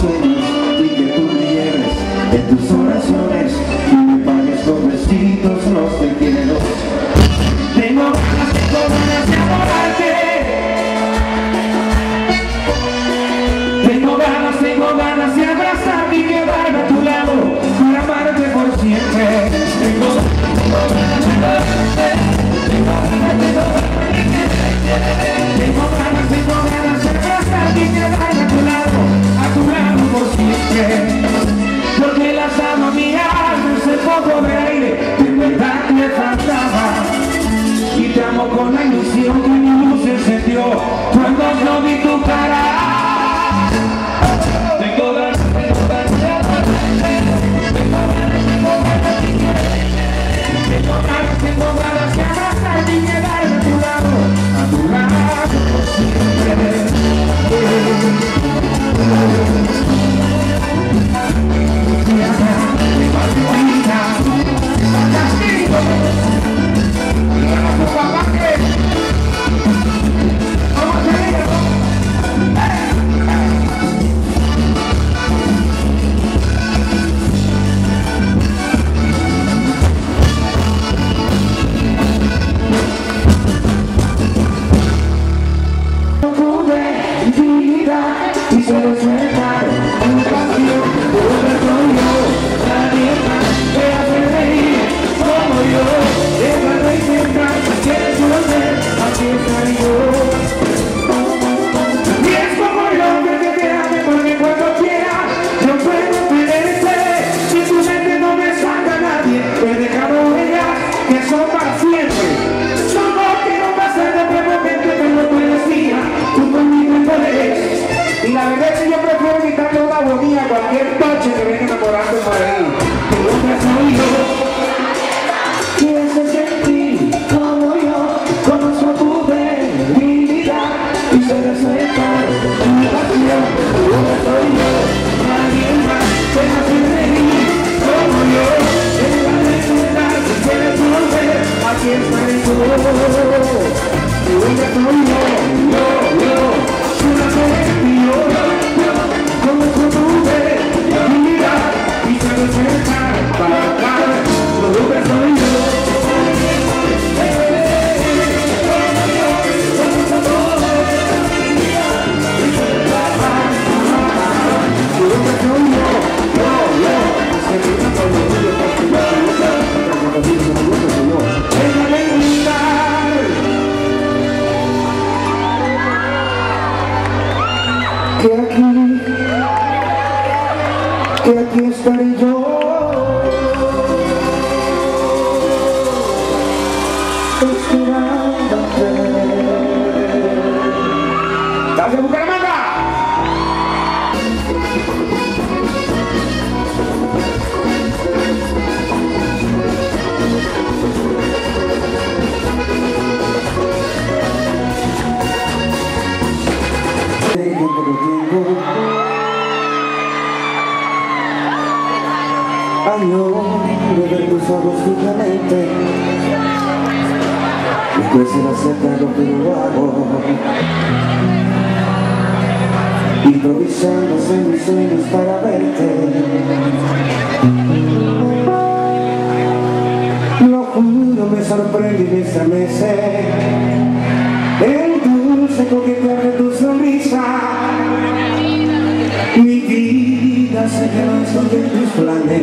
Senhor. todo me Jesus. cualquier tache que viene enamorando por ahí. Tu nombre que aqui estarei de todos juntamente Y quisiera hacerlo pero lo hago. Improvisándose mis sueños para verte. Lo juro me sorprende y me estremece. El dulce coquetear de tu sonrisa. Mi vida se queda en tus planes.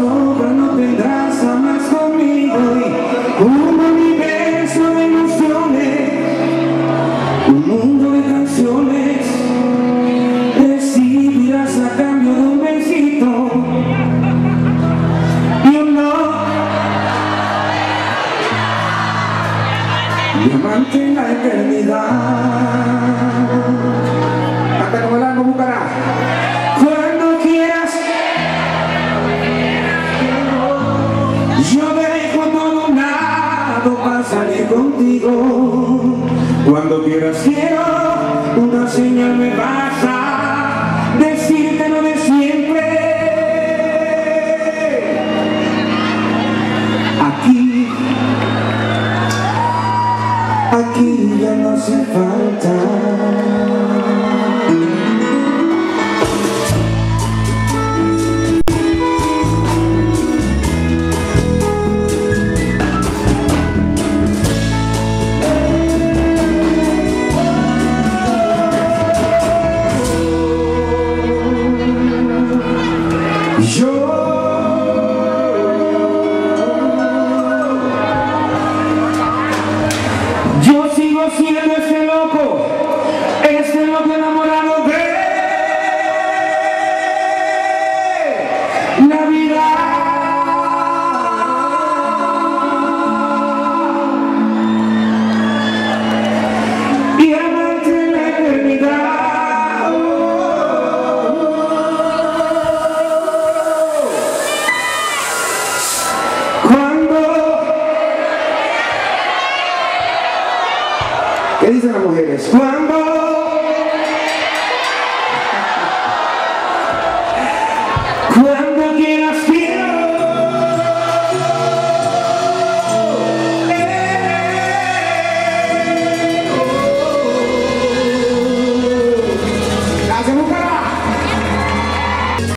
sobra no tendrás jamás conmigo y un universo de emociones, un mundo de canciones, recibirás a cambio de un besito. Y un no, diamante en la eternidad. Cuando quieras quiero, una señal me pasa, decirte lo de siempre. Aquí, aquí ya no hace falta. ¿Qué dicen las mujeres? Cuando